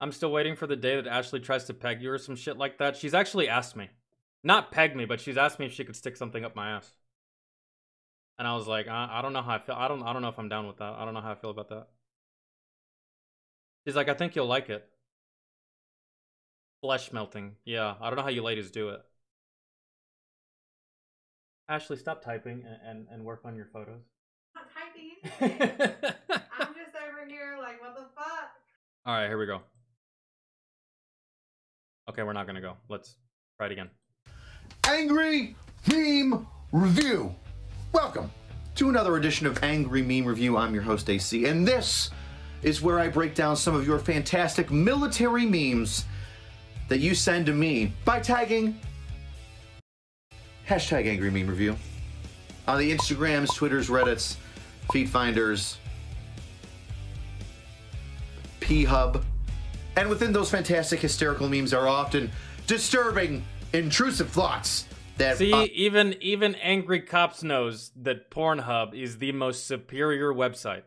I'm still waiting for the day that Ashley tries to peg you or some shit like that. She's actually asked me. Not peg me, but she's asked me if she could stick something up my ass. And I was like, I, I don't know how I feel. I don't I don't know if I'm down with that. I don't know how I feel about that. She's like, I think you'll like it. Flesh melting. Yeah, I don't know how you ladies do it. Ashley, stop typing and, and, and work on your photos. I'm typing. I'm just over here like, what the fuck? All right, here we go. Okay, we're not gonna go. Let's try it again. Angry Meme Review. Welcome to another edition of Angry Meme Review. I'm your host, AC, and this is where I break down some of your fantastic military memes that you send to me by tagging hashtag Angry Meme Review on the Instagrams, Twitters, Reddits, Feet Finders, P Hub. And within those fantastic hysterical memes are often disturbing, intrusive thoughts that See, uh, even even angry cops knows that Pornhub is the most superior website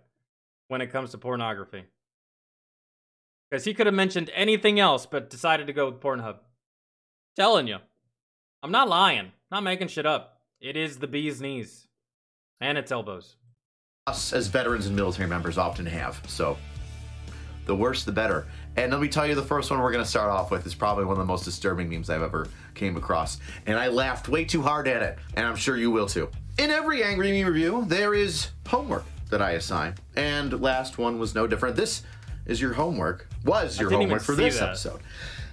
when it comes to pornography. Because he could have mentioned anything else, but decided to go with Pornhub. Telling you, I'm not lying, not making shit up. It is the bee's knees and its elbows. us as veterans and military members often have. So the worse, the better. And let me tell you, the first one we're going to start off with is probably one of the most disturbing memes I've ever came across. And I laughed way too hard at it, and I'm sure you will too. In every Angry Meme review, there is homework that I assign. And last one was no different. This is your homework, was your homework for this that. episode.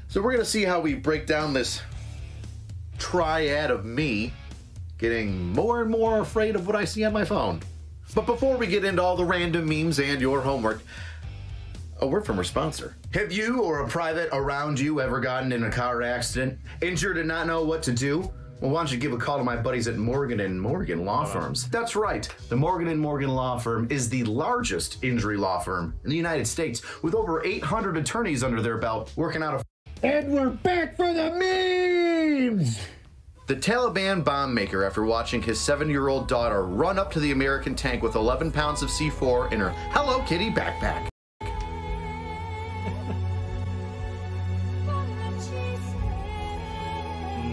So we're going to see how we break down this triad of me getting more and more afraid of what I see on my phone. But before we get into all the random memes and your homework, a word from our sponsor. Have you or a private around you ever gotten in a car accident, injured and not know what to do? Well, why don't you give a call to my buddies at Morgan and Morgan Law Firms? That's right. The Morgan and Morgan Law Firm is the largest injury law firm in the United States, with over 800 attorneys under their belt working out of And we're back for the memes! The Taliban bomb maker, after watching his seven year old daughter run up to the American tank with 11 pounds of C4 in her Hello Kitty backpack.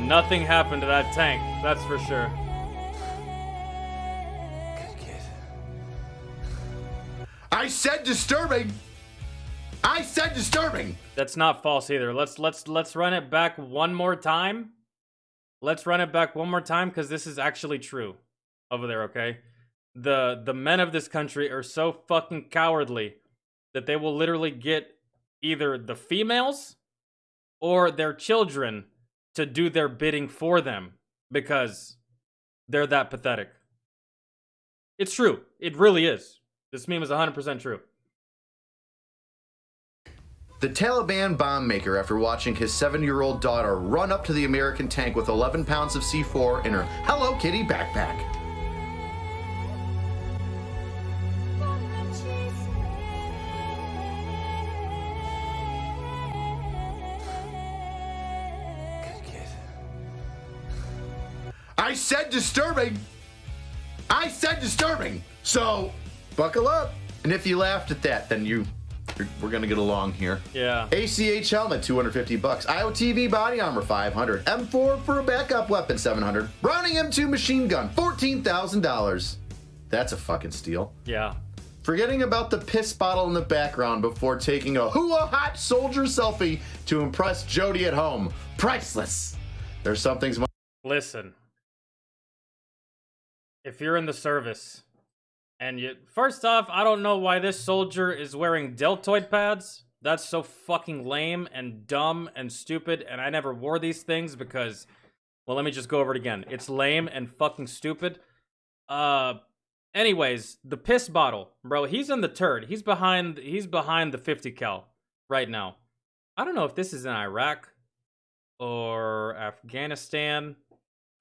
Nothing happened to that tank, that's for sure. I said disturbing! I said disturbing! That's not false either. Let's let's let's run it back one more time. Let's run it back one more time because this is actually true over there. Okay, the the men of this country are so fucking cowardly that they will literally get either the females or their children to do their bidding for them because they're that pathetic. It's true. It really is. This meme is 100% true. The Taliban bomb maker, after watching his seven year old daughter run up to the American tank with 11 pounds of C4 in her Hello Kitty backpack. Said disturbing! I said disturbing! So, buckle up. And if you laughed at that, then you we're gonna get along here. Yeah. ACH helmet, 250 bucks. IOTV body armor, 500. M4 for a backup weapon, 700. Browning M2 machine gun, $14,000. That's a fucking steal. Yeah. Forgetting about the piss bottle in the background before taking a hoo hot soldier selfie to impress Jody at home. Priceless. There's some things Listen. If you're in the service and you first off, I don't know why this soldier is wearing deltoid pads. That's so fucking lame and dumb and stupid and I never wore these things because well, let me just go over it again. It's lame and fucking stupid. Uh anyways, the piss bottle. Bro, he's in the turd. He's behind he's behind the 50 cal right now. I don't know if this is in Iraq or Afghanistan.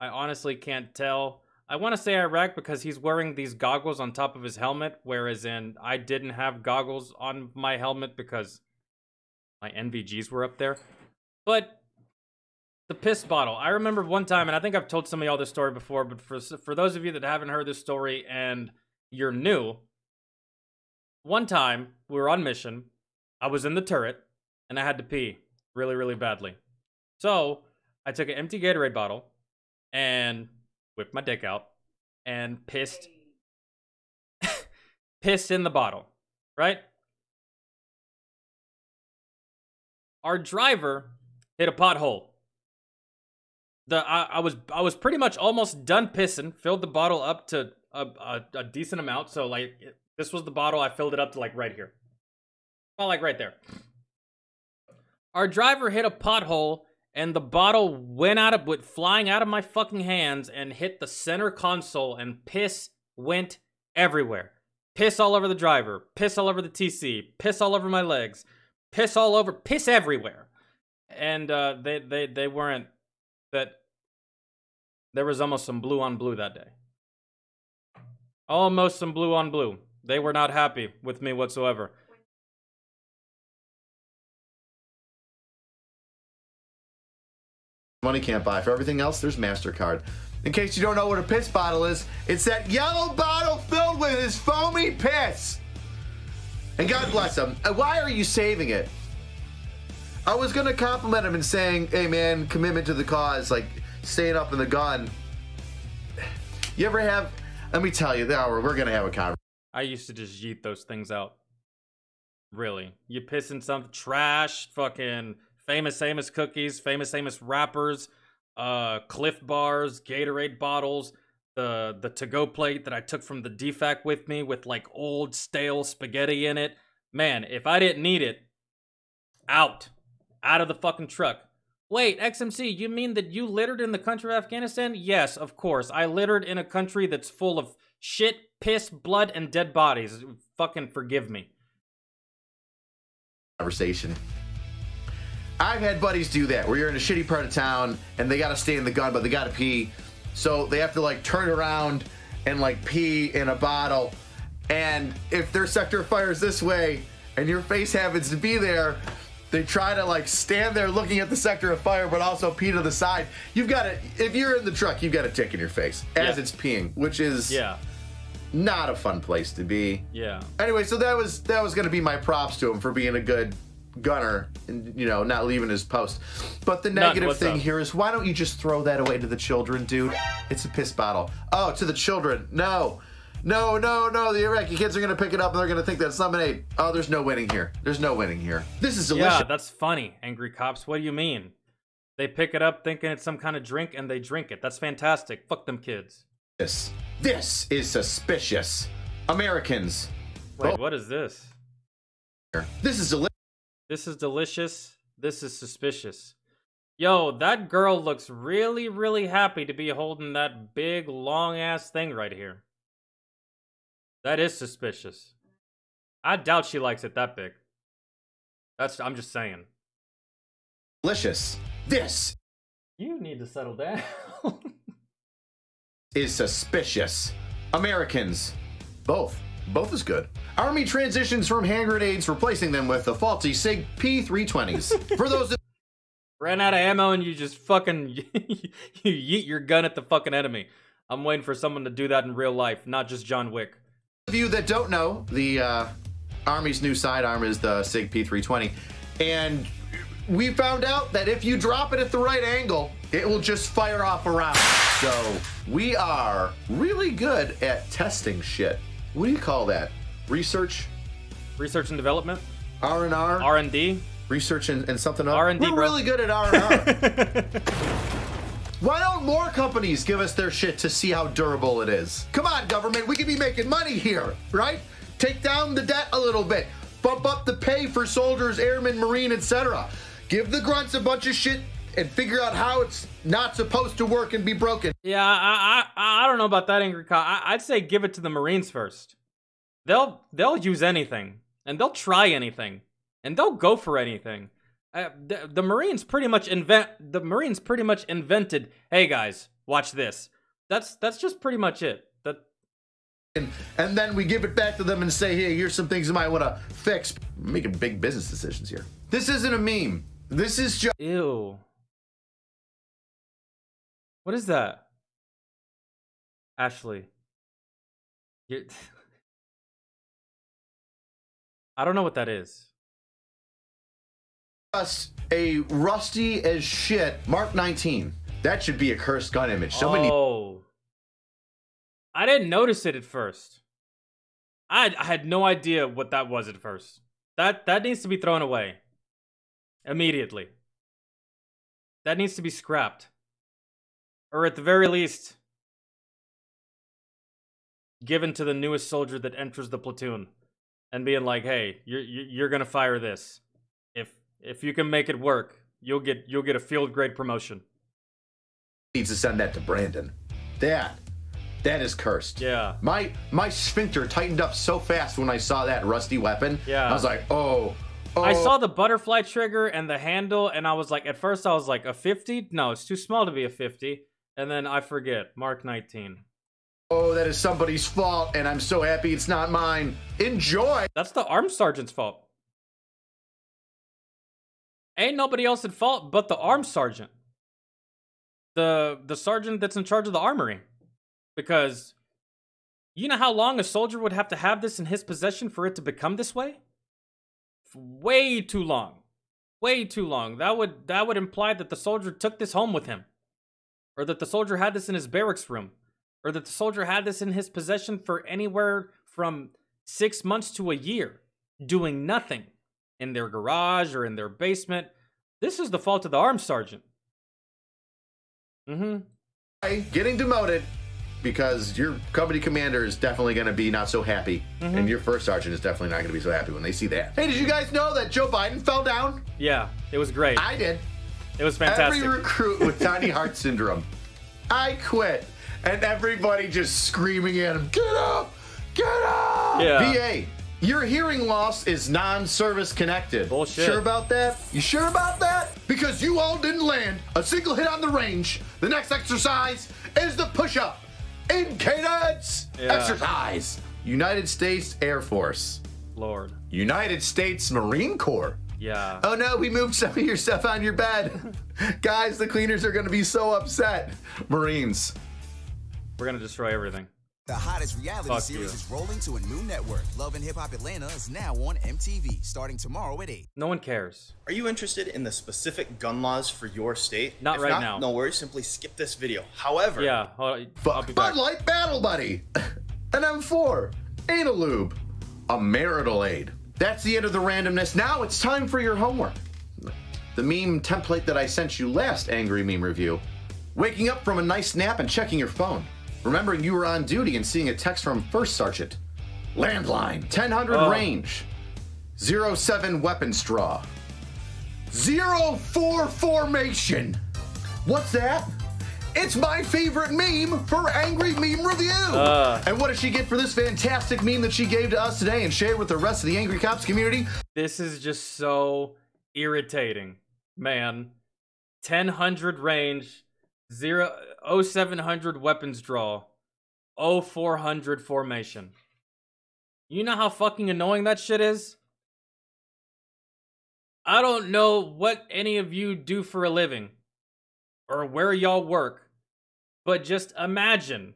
I honestly can't tell. I want to say Iraq because he's wearing these goggles on top of his helmet, whereas in I didn't have goggles on my helmet because my NVGs were up there. But the piss bottle. I remember one time, and I think I've told some of y'all this story before, but for for those of you that haven't heard this story and you're new, one time we were on mission. I was in the turret. and I had to pee really, really badly. So I took an empty Gatorade bottle and whipped my dick out and pissed pissed in the bottle, right? Our driver hit a pothole. The I, I was I was pretty much almost done pissing. Filled the bottle up to a, a, a decent amount. So like it- this was the bottle. I filled it up to like right here. About like right there. Our driver hit a pothole and the bottle went out of went flying out of my fucking hands and hit the center console and piss went everywhere. Piss all over the driver, piss all over the TC, piss all over my legs, piss all over piss everywhere. And uh they they they weren't that there was almost some blue on blue that day. Almost some blue on blue. They were not happy with me whatsoever. Money can't buy. For everything else, there's MasterCard. In case you don't know what a piss bottle is, it's that yellow bottle filled with his foamy piss. And God bless him. Uh, Why are you saving it? I was gonna compliment him and saying, "Hey man, commitment to the cause, like staying up in the gun." You ever have? Let me tell you, now we're, gonna have a conversation. I used to just yeet those things out. Really. You piss in some trash, fucking famous Amos cookies, famous Amos wrappers, uh Clif bars, Gatorade bottles, the the to-go plate that I took from the DFAC with me with like old stale spaghetti in it. Man, if I didn't need it, out. Out of the fucking truck. Wait, XMC, you mean that you littered in the country of Afghanistan? Yes, of course. I littered in a country that's full of shit, piss, blood, and dead bodies. Fucking forgive me. conversation. I've had buddies do that where you're in a shitty part of town and they got to stay in the gun, but they got to pee. So they have to like turn around and like pee in a bottle. And if their sector fires this way and your face happens to be there, they try to like stand there looking at the sector of fire, but also pee to the side. You've got to, if you're in the truck, you've got a tick in your face as Yeah. it's peeing, which is Yeah, not a fun place to be yeah. anyway, so that was that was gonna be my props to him for being a good gunner and you know not leaving his post. But the negative thing up? here is why don't you just throw that away to the children, dude? It's a piss bottle. Oh, to the children. No. No, no, no. The Iraqi kids are gonna pick it up and they're gonna think that's lemonade. Oh, there's no winning here. There's no winning here. This is delicious. Yeah, that's funny, angry cops. What do you mean? They pick it up thinking it's some kind of drink and they drink it. That's fantastic. Fuck them kids. This, this is suspicious. Americans. Wait, Oh. what is this? This is delicious. This is delicious. This is suspicious. Yo, that girl looks really, really happy to be holding that big, long ass thing right here. That is suspicious. I doubt she likes it that big. That's, I'm just saying. Delicious. This You need to settle down. is suspicious. Americans. Both. Both is good. Army transitions from hand grenades, replacing them with the faulty SIG P320s. For those Ran out of ammo and you just fucking you yeet your gun at the fucking enemy. I'm waiting for someone to do that in real life, not just John Wick. of you that don't know, the uh, Army's new sidearm is the SIG P320. And we found out that if you drop it at the right angle, it will just fire off a round. So we are really good at testing shit. What do you call that? Research? Research and development, R&R? R&D. research and, and something else. R&D, We're bro. really good at R and R. Why don't more companies give us their shit to see how durable it is? Come on, government, we could be making money here, right? Take down the debt a little bit, bump up the pay for soldiers, airmen, marine, etc. Give the grunts a bunch of shit and figure out how it's not supposed to work and be broken. Yeah, I, I I don't know about that angry cop. I, I'd say give it to the Marines first. They'll they'll use anything and they'll try anything and they'll go for anything. Uh, the, the Marines pretty much invent the Marines pretty much invented. Hey guys, watch this. That's that's just pretty much it. That And, and then we give it back to them and say, hey, here's some things you might want to fix. We're making big business decisions here. This isn't a meme. This is just. ew. What is that? Ashley. I don't know what that is. Just a rusty as shit Mark 19. That should be a cursed gun image. Somebody oh. I didn't notice it at first. I, I had no idea what that was at first. That that needs to be thrown away. Immediately. That needs to be scrapped. Or at the very least, given to the newest soldier that enters the platoon and being like, "Hey, you're you're gonna fire this. If if you can make it work, you'll get you'll get a field grade promotion." needs to send that to Brandon. That that is cursed. Yeah. My my sphincter tightened up so fast when I saw that rusty weapon. Yeah. I was like, oh. oh. I saw oh. the butterfly trigger and the handle, and I was like, at first I was like, a 50? No, it's too small to be a 50. And then I forget, Mark 19. Oh, that is somebody's fault, and I'm so happy it's not mine. Enjoy. That's the arm sergeant's fault. Ain't nobody else at fault but the arm sergeant. The the sergeant that's in charge of the armory. Because you know how long a soldier would have to have this in his possession for it to become this way? Way too long. Way too long. That would that would imply that the soldier took this home with him. Or that the soldier had this in his barracks room. Or that the soldier had this in his possession for anywhere from six months to a year, doing nothing in their garage or in their basement. This is the fault of the arms sergeant. Mm-hmm. Getting demoted because your company commander is definitely going to be not so happy, Mm-hmm. and your first sergeant is definitely not going to be so happy when they see that. Hey, did you guys know that Joe Biden fell down? Yeah, it was great. I did. It was fantastic. Every recruit with tiny heart syndrome. I quit, and everybody just screaming at him, "Get up! Get up!" Yeah. VA, your hearing loss is non-service connected. Bullshit. Sure about that? You sure about that? Because you all didn't land a single hit on the range. The next exercise is the push-up in cadence Yeah. exercise. United States Air Force. Lord. United States Marine Corps. Yeah. Oh no, we moved some of your stuff on your bed. Guys, the cleaners are gonna be so upset. Marines. We're gonna destroy everything. The hottest reality Fuck series you. is rolling to a new network. Love and Hip Hop Atlanta is now on MTV, starting tomorrow at 8. No one cares. Are you interested in the specific gun laws for your state? Not If right not, now. No worries, simply skip this video. However, Yeah. Hold on, I'll Fuck be Bud. Light Battle Buddy. An M4. Anal lube. A marital aid. That's the end of the randomness. Now it's time for your homework. The meme template that I sent you last Angry Meme Review. Waking up from a nice nap and checking your phone. Remembering you were on duty and seeing a text from First Sergeant. Landline. 1000 Oh. range. 07 weapons draw. 04 formation. What's that? It's my favorite meme for Angry Meme Review. Uh. and what does she get for this fantastic meme that she gave to us today and shared with the rest of the Angry Cops community? This is just so irritating, man. 1000 range, 0 0700 weapons draw, 0400 formation. You know how fucking annoying that shit is? I don't know what any of you do for a living or where y'all work, but just imagine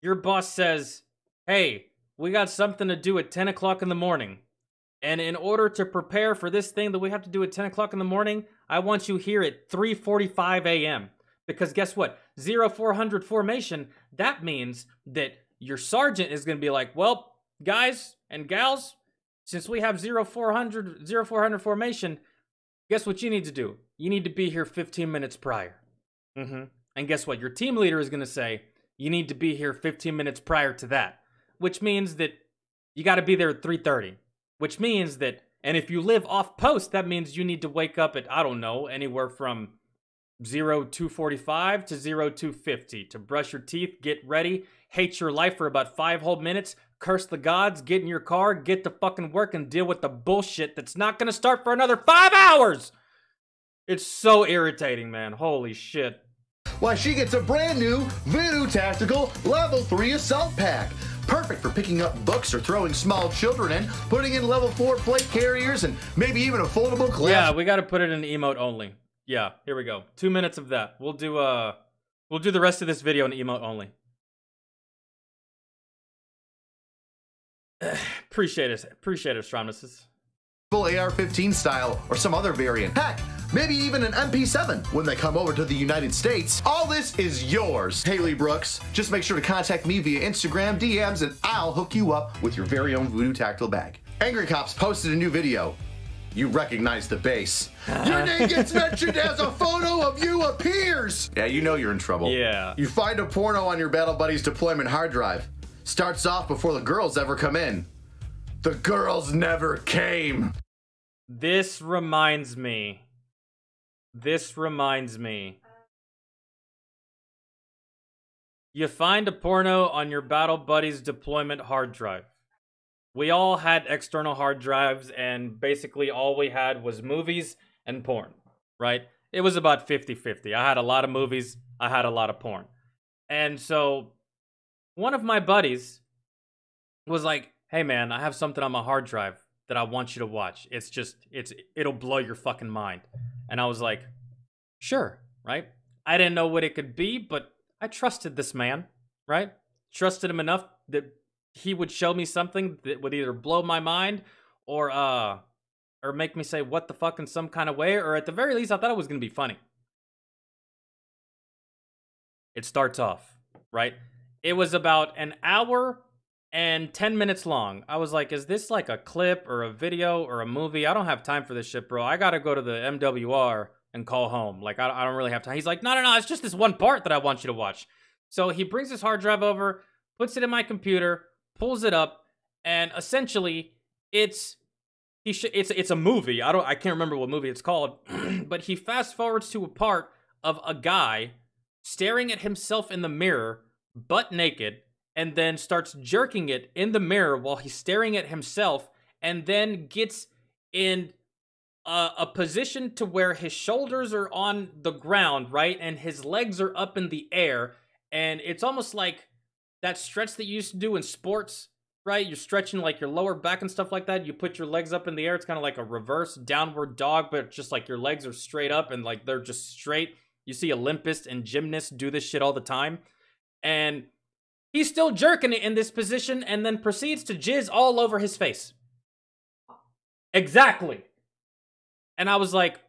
your boss says, Hey, we got something to do at 10 o'clock in the morning. And in order to prepare for this thing that we have to do at 10 o'clock in the morning, I want you here at 3:45 a.m. Because guess what? 0400 formation, that means that your sergeant is going to be like, "Well, guys and gals, since we have 0400 0400 formation, guess what you need to do? You need to be here 15 minutes prior." Mhm. And guess what? Your team leader is going to say, "You need to be here 15 minutes prior to that." Which means that you got to be there at 3:30 which means that and if you live off post that means you need to wake up at i don't know anywhere from 0245 to 0250 to brush your teeth get ready hate your life for about five whole minutes curse the gods get in your car get to fucking work and deal with the bullshit that's not gonna start for another five hours it's so irritating man holy shit Why, she gets a brand new Voodoo Tactical Level 3 Assault Pack. Perfect for picking up books or throwing small children in, putting in level 4 plate carriers, and maybe even a foldable glass. Yeah we gotta put it in emote only. Yeah here we go. Two minutes of that. We'll do uh we'll do the rest of this video in emote only. Appreciate it. Appreciate it astronomers Full AR-15 style or some other variant. Heck, maybe even an MP7 when they come over to the United States. All this is yours, Haley Brooks. Just make sure to contact me via Instagram DMs and I'll hook you up with your very own Voodoo Tactical bag. Angry Cops posted a new video. You recognize the base. Uh-huh. Your name gets mentioned as a photo of you appears. Yeah, you know you're in trouble. Yeah. You find a porno on your Battle Buddies deployment hard drive. Starts off before the girls ever come in. The girls never came. This reminds me. This reminds me. You find a porno on your Battle Buddies deployment hard drive. We all had external hard drives, and basically all we had was movies and porn, right? It was about 50 50. I had a lot of movies, I had a lot of porn. And so one of my buddies was like, hey man, I have something on my hard drive that I want you to watch. It's just, it's, it'll blow your fucking mind. And I was like, sure, right? I didn't know what it could be, but I trusted this man, right? Trusted him enough that he would show me something that would either blow my mind or uh or make me say what the fuck in some kind of way or at the very least I thought it was to be funny. It starts off, right? It was about an hour and 10 minutes long. I was like, is this like a clip or a video or a movie? I don't have time for this shit, bro. I got to go to the MWR and call home. Like, I, I don't really have time. He's like, no, no, no, it's just this one part that I want you to watch. So he brings his hard drive over, puts it in my computer, pulls it up, and essentially it's he sh- it's it's a movie. I don't I can't remember what movie it's called, but he fast forwards to a part of a guy staring at himself in the mirror, butt naked, and then starts jerking it in the mirror while he's staring at himself, and then gets in a, a position to where his shoulders are on the ground, right, and his legs are up in the air, and it's almost like that stretch that you used to do in sports, right? You're stretching like your lower back and stuff like that. You put your legs up in the air. It's kind of like a reverse downward dog, but just like your legs are straight up and like they're just straight. You see Olympists and gymnasts do this shit all the time. And he's still jerking it in this position and then proceeds to jizz all over his face. Exactly. And I was like,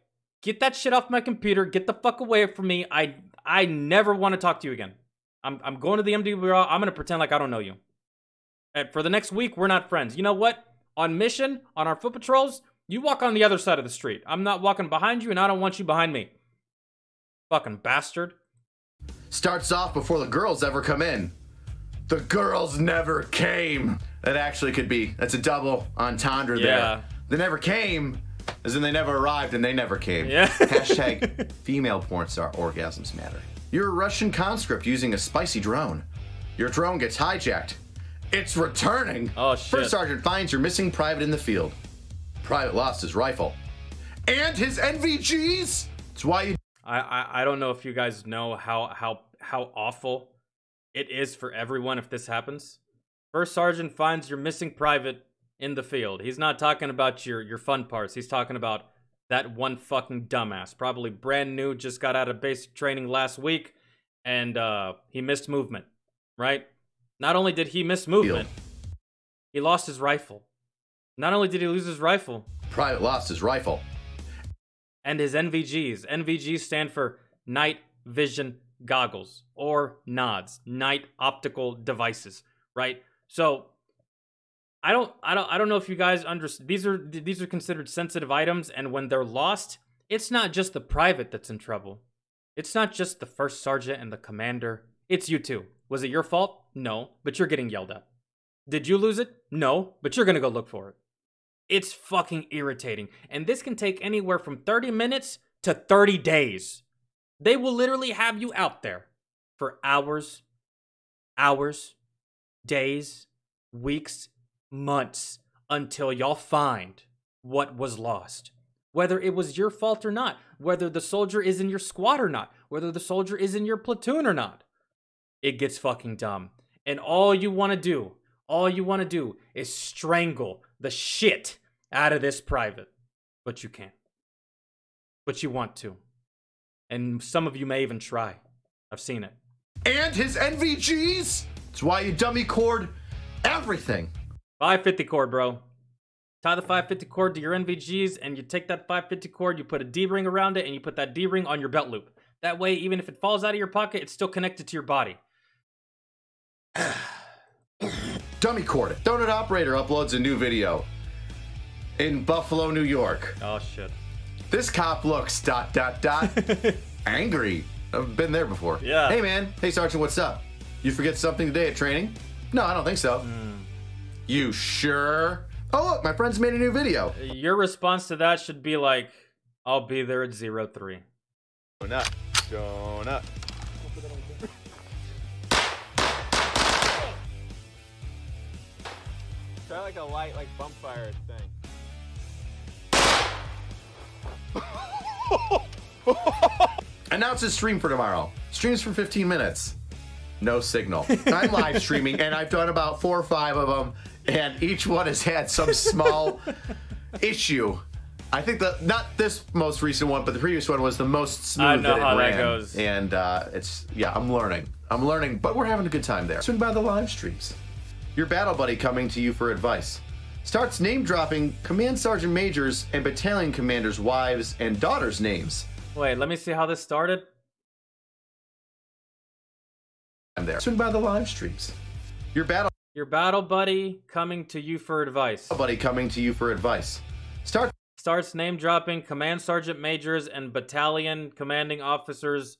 get that shit off my computer. Get the fuck away from me. I I never want to talk to you again. I'm I'm going to the MWR. I'm gonna pretend like I don't know you. And for the next week, we're not friends. You know what? On mission, on our foot patrols, you walk on the other side of the street. I'm not walking behind you, and I don't want you behind me. Fucking bastard. Starts off before the girls ever come in. The girls never came. That actually could be. That's a double entendre Yeah. there. They never came, as in they never arrived and they never came. Yeah. Hashtag female porn star orgasms matter. You're a Russian conscript using a spicy drone. Your drone gets hijacked. It's returning. Oh, shit. First sergeant finds your missing private in the field. Private lost his rifle. And his NVGs? It's why you I, I I don't know if you guys know how how how awful it is for everyone if this happens. First sergeant finds your missing private in the field. He's not talking about your your fun parts. He's talking about that one fucking dumbass, probably brand new, just got out of basic training last week, and uh, he missed movement. Right? Not only did he miss movement, he lost his rifle. Not only did he lose his rifle, private lost his rifle. and his NVGs. NVGs stand for night vision goggles or NODs, night optical devices, right? So I don't I don't I don't know if you guys understand these are these are considered sensitive items and when they're lost, it's not just the private that's in trouble. It's not just the first sergeant and the commander. It's you too. Was it your fault? No, but you're getting yelled at. Did you lose it? No, but you're going to go look for it. It's fucking irritating. And this can take anywhere from 30 minutes to 30 days. They will literally have you out there for hours, hours, days, weeks, months until y'all find what was lost. Whether it was your fault or not, whether the soldier is in your squad or not, whether the soldier is in your platoon or not. It gets fucking dumb. And all you want to do, all you want to do is strangle the shit out of this private. But you can't. But you want to. And some of you may even try. I've seen it. And his NVGs? It's why you dummy cord everything. 550 cord, bro. tie the 550 cord to your NVGs, and you take that 550 cord, you put a D ring around it, and you put that D ring on your belt loop. That way, even if it falls out of your pocket, it's still connected to your body. Dummy cord. Donut operator uploads a new video in Buffalo, New York. Oh shit. This cop looks dot dot dot angry. I've been there before. Yeah. Hey man. Hey Sergeant, what's up? You forget something today at training? No, I don't think so. Hmm. You sure? Oh look, my friend's made a new video. Your response to that should be like, "I'll be there at zero three. Donut. Donut. Try like a light, like bump fire thing. Announces stream for tomorrow. Streams for 15 minutes. No signal. I'm live streaming and I've done about four or five of them, and each one has had some small issue. I think the not this most recent one, but the previous one was the most smooth I know that it how that goes. And uh, it's yeah, I'm learning. I'm learning, but we're having a good time there. Swing by the live streams. Your battle buddy coming to you for advice. Starts name dropping command sergeant majors and battalion commanders' wives and daughters' names. Wait, let me see how this started. I'm there. Swing by the live streams. Your battle Your battle buddy coming to you for advice. buddy coming to you for advice. Start Starts name dropping command sergeant majors and battalion commanding officers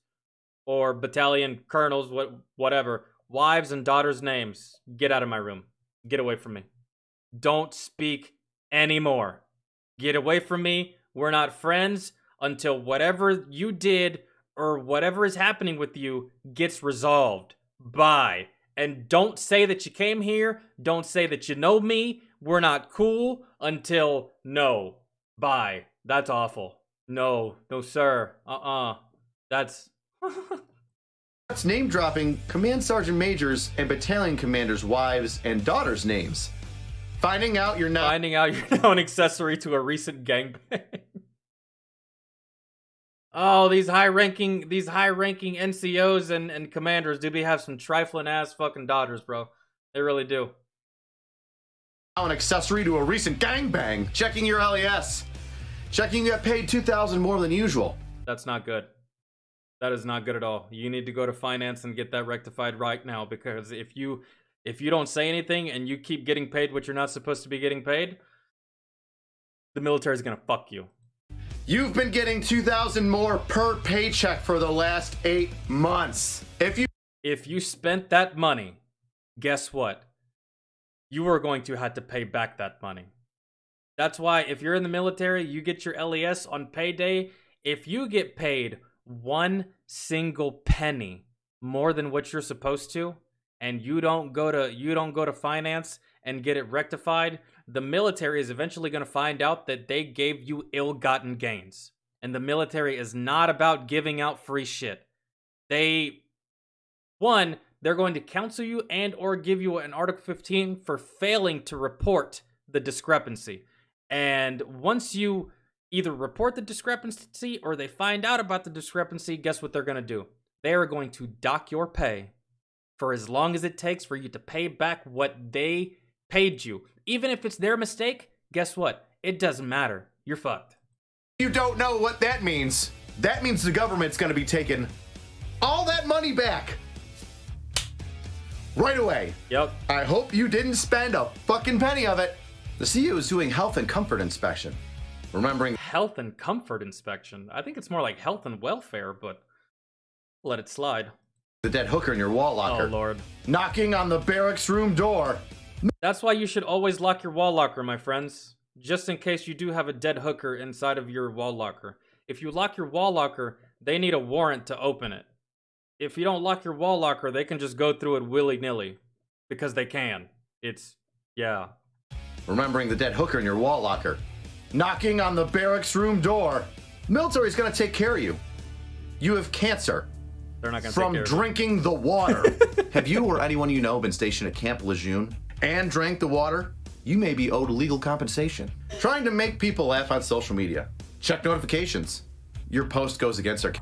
or battalion colonels, what whatever, wives and daughters' names. Get out of my room. Get away from me. Don't speak anymore. Get away from me. We're not friends until whatever you did or whatever is happening with you gets resolved. Bye. And don't say that you came here. Don't say that you know me. We're not cool until no. Bye. That's awful. No, no, sir. Uh uh That's. Starts name dropping command sergeant majors and battalion commanders' wives and daughters' names. Finding out you're not Finding out you're now an accessory to a recent gangbang. oh, these high-ranking, these high-ranking NCOs and, and commanders do be have some trifling ass fucking daughters, bro. They really do. Now an accessory to a recent gangbang. Checking your LES. Checking you got paid 2000 more than usual. That's not good. That is not good at all. You need to go to finance and get that rectified right now because if you if you don't say anything and you keep getting paid what you're not supposed to be getting paid, the military's going to fuck you. You've been getting 2000 more per paycheck for the last 8 months. If you If you spent that money, guess what? You are going to have to pay back that money. That's why if you're in the military, you get your LES on payday. If you get paid one single penny more than what you're supposed to, and you don't go to you don't go to finance and get it rectified, the military is eventually going to find out that they gave you ill-gotten gains. And the military is not about giving out free shit. They one, they're going to counsel you and or give you an Article 15 for failing to report the discrepancy. And once you either report the discrepancy or they find out about the discrepancy, guess what they're going to do? They are going to dock your pay for as long as it takes for you to pay back what they paid you. Even if it's their mistake, guess what? It doesn't matter. You're fucked. you don't know what that means, that means the government's going to be taking all that money back right away. Yep. I hope you didn't spend a fucking penny of it. The CEO is doing health and comfort inspection. Remembering Health and comfort inspection. I think it's more like health and welfare, but let it slide. The dead hooker in your wall oh, locker. Oh, Lord. Knocking on the barracks room door. That's why you should always lock your wall locker, my friends. Just in case you do have a dead hooker inside of your wall locker. If you lock your wall locker, they need a warrant to open it. If you don't lock your wall locker, they can just go through it willy nilly. Because they can. It's, yeah. Remembering the dead hooker in your wall locker. Knocking on the barracks room door. Military's gonna take care of you. You have cancer They're not going to from drinking the water. have you or anyone you know been stationed at Camp Lejeune and drank the water? You may be owed legal compensation. Trying to make people laugh on social media. Check notifications. Your post goes against our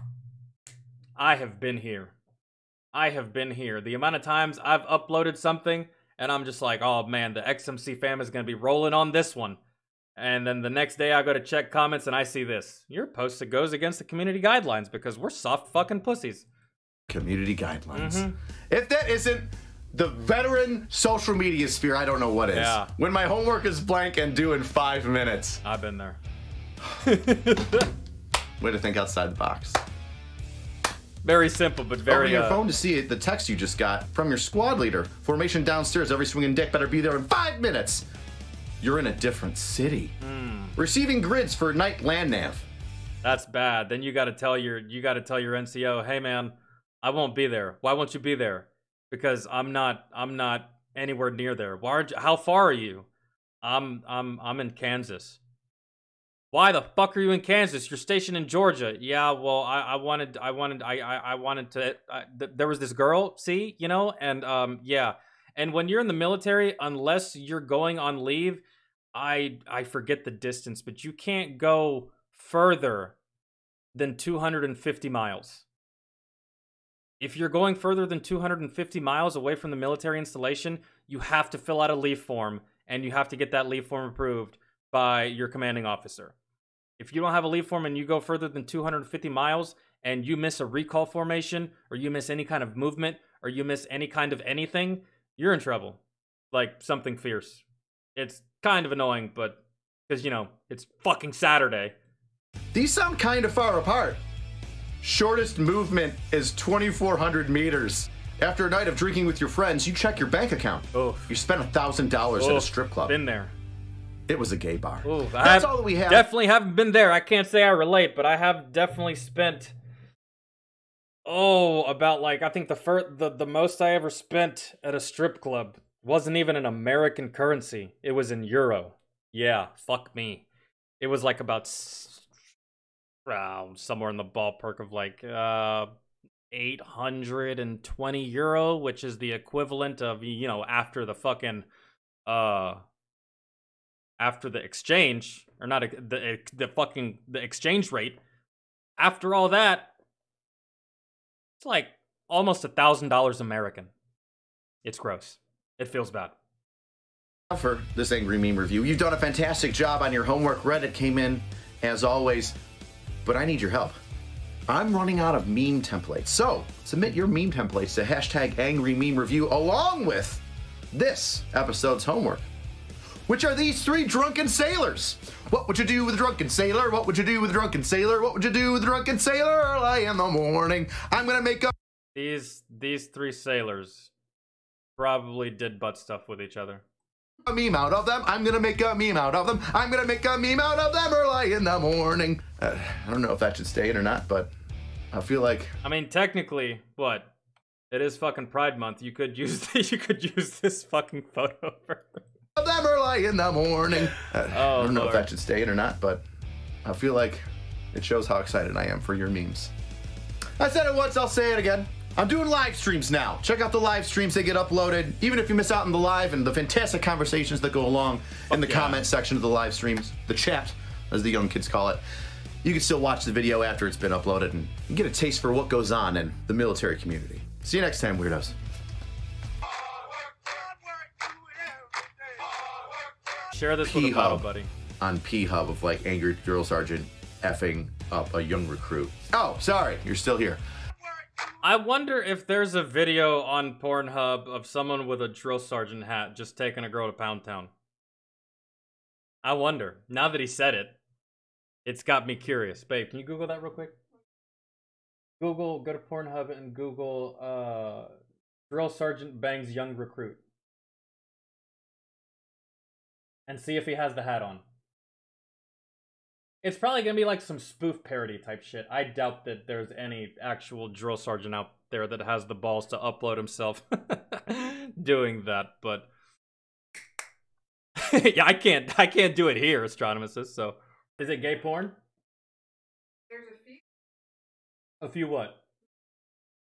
I have been here. I have been here. The amount of times I've uploaded something and I'm just like, oh man, the XMC fam is going to be rolling on this one. And then the next day I go to check comments and I see this. Your post that goes against the community guidelines because we're soft fucking pussies. Community guidelines. Mhm. If that isn't the veteran social media sphere, I don't know what is. Yeah. When my homework is blank and due in five minutes. I've been there. Way to think outside the box. Very simple, but very. Open your uh, phone to see the text you just got from your squad leader. Formation downstairs. Every swinging dick better be there in five minutes. You're in a different city. Hmm. Receiving grids for night land nav. That's bad. Then you got to tell your you got to tell your NCO, "Hey man, I won't be there. Why won't you be there? Because I'm not I'm not anywhere near there. Why aren't you, how far are you? I'm I'm I'm in Kansas. Why the fuck are you in Kansas? You're stationed in Georgia. Yeah, well, I, I wanted I wanted I I, I wanted to I, th- there was this girl, see, you know, and um yeah. And when you're in the military, unless you're going on leave, I I forget the distance, but you can't go further than 250 miles. If you're going further than 250 miles away from the military installation, you have to fill out a leave form and you have to get that leave form approved by your commanding officer. If you don't have a leave form and you go further than 250 miles and you miss a recall formation or you miss any kind of movement or you miss any kind of anything, you're in trouble. Like something fierce. It's kind of annoying, but because, you know, it's fucking Saturday. These sound kind of far apart. Shortest movement is 2,400 meters. After a night of drinking with your friends, you check your bank account. Oh. You spent $1,000 at a strip club. Been there. It was a gay bar. Ooh, That's all that we have. Definitely haven't been there. I can't say I relate, but I have definitely spent. Oh, about like I think the fir- the the most I ever spent at a strip club wasn't even in American currency. It was in euro. Yeah, fuck me. It was like about around somewhere in the ballpark of like uh 820 euro, which is the equivalent of you know after the fucking uh after the exchange or not the the fucking the exchange rate after all that it's like almost a thousand dollars american it's gross it feels bad for this angry meme review. You've done a fantastic job on your homework. Reddit came in as always, but I need your help. I'm running out of meme templates. So submit your meme templates to hashtag angry meme review along with this episode's homework. Which are these three drunken sailors? What would you do with a drunken sailor? What would you do with a drunken sailor? What would you do with a drunken sailor early in the morning? I'm gonna make up these these three sailors probably did butt stuff with each other a meme out of them. I'm gonna make a meme out of them. I'm gonna make a meme out of them early in the morning. Uh, I don't know if that should stay in or not, but I feel like i mean technically what it is fucking pride month you could use you could use this fucking photo for of them early in the morning. Uh, Oh, I don't know if that should stay in or not, but I feel like it shows how excited I am for your memes. I said it once, I'll say it again. I'm doing live streams now. Check out the live streams, they get uploaded. Even if you miss out on the live and the fantastic conversations that go along in the yeah. comment section of the live streams, the chat, as the young kids call it, you can still watch the video after it's been uploaded and get a taste for what goes on in the military community. See you next time, weirdos. share this with a P-Hub. bottle buddy on P Hub of like angry drill sergeant effing up a young recruit. Oh, sorry, you're still here. I wonder if there's a video on Pornhub of someone with a drill sergeant hat just taking a girl to Pound Town. I wonder. Now that he said it, it's got me curious. Babe, can you Google that real quick? Google, go to Pornhub and Google uh, drill sergeant bangs young recruit. And see if he has the hat on. It's probably gonna be like some spoof parody type shit. I doubt that there's any actual drill sergeant out there that has the balls to upload himself doing that, but yeah, I can't I can't do it here, Astronomicist, so is it gay porn? There's a few. A few what?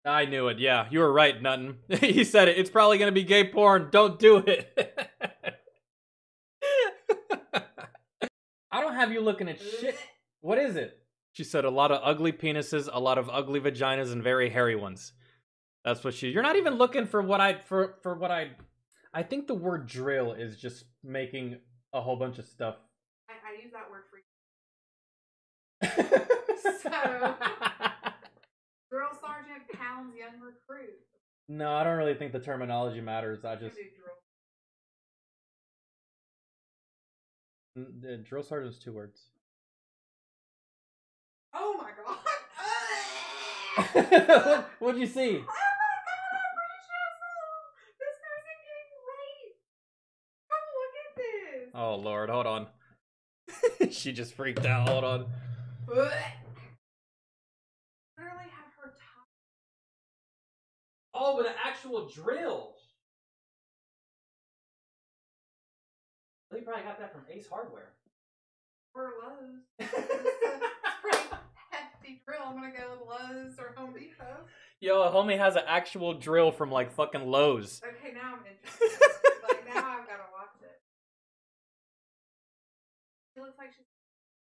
I knew it, yeah. You were right, Nutton. he said it. It's probably gonna be gay porn. Don't do it. I don't have you looking at shit. What is it? She said a lot of ugly penises, a lot of ugly vaginas, and very hairy ones. That's what she. You're not even looking for what I for for what I. I think the word drill is just making a whole bunch of stuff. I, I I use that word for So- drill sergeant pounds young recruit. no, I don't really think the terminology matters. I I just do Mm, the drill sergeant's two words. Oh my god. what, what'd you see? Oh my god, I'm British asshole! This person getting raped! Come look at this! Oh lord, hold on. she just freaked out. Hold on. Literally have her top. Oh, with an actual drill. They probably got that from Ace Hardware. or Lowe's. It's a pretty hefty drill. I'm gonna go with Lowe's or Home Depot. Yo, a homie has an actual drill from like fucking Lowe's. Okay, now I'm interested. like now I've gotta watch it. She looks like she's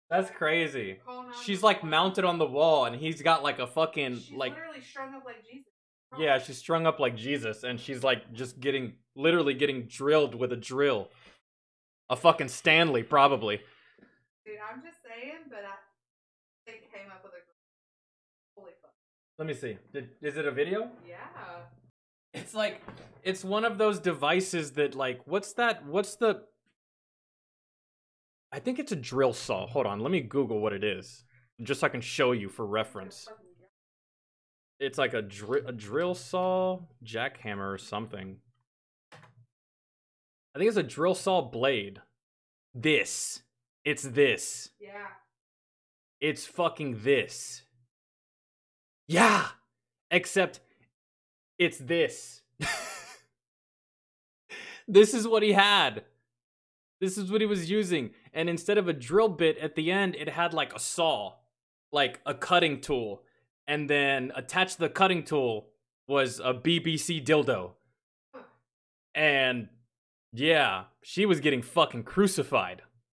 That's crazy. She's like phone. mounted on the wall, and he's got like a fucking She's like literally strung up like Jesus. yeah, she's strung up like Jesus, and she's like just getting literally getting drilled with a drill. A fucking Stanley, probably. Dude, I'm just saying, but I they came up with a holy fuck. Let me see. Did, is it a video? Yeah. It's like it's one of those devices that like what's that? What's the I think it's a drill saw. Hold on, let me Google what it is, just so I can show you for reference. It's like a, dri- a drill saw, jackhammer, or something. I think it's a drill saw blade. This. It's this. Yeah. It's fucking this. Yeah! Except it's this. this is what he had. This is what he was using. And instead of a drill bit at the end, it had like a saw, like a cutting tool. And then attached to the cutting tool was a BBC dildo. And yeah, she was getting fucking crucified.